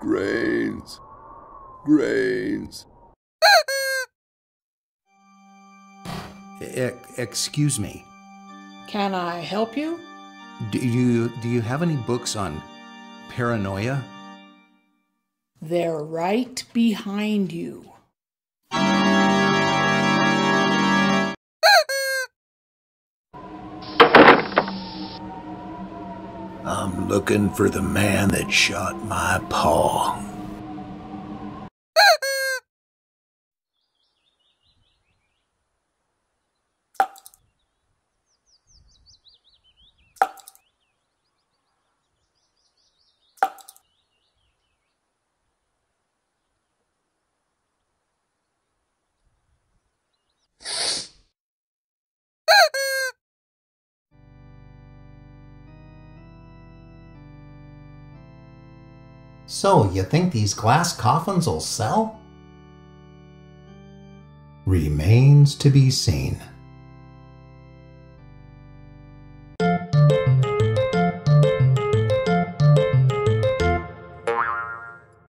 Grains. Grains. E- excuse me. Can I help you? Do you do you have any books on paranoia? They're right behind you. I'm looking for the man that shot my paw. So, you think these glass coffins will sell? Remains to be seen.